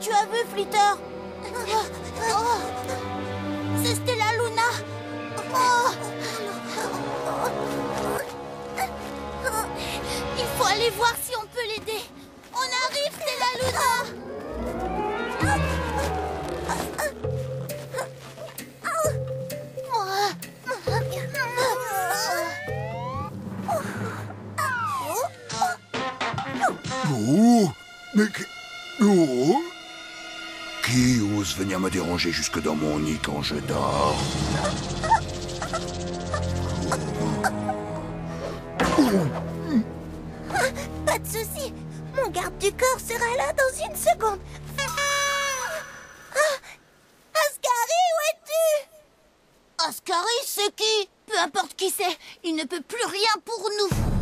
tu as vu, Flitter Oh, C'est Stella Luna Oh. Il faut aller voir si on peut l'aider. On arrive, Stella Luna Oh Mais. Oh Qui ose venir me déranger jusque dans mon nid quand je dors? Pas de souci. Mon garde du corps sera là dans une seconde. Ah Ascari, où es-tu? Ascari, c'est qui? Peu importe qui c'est, il ne peut plus rien pour nous.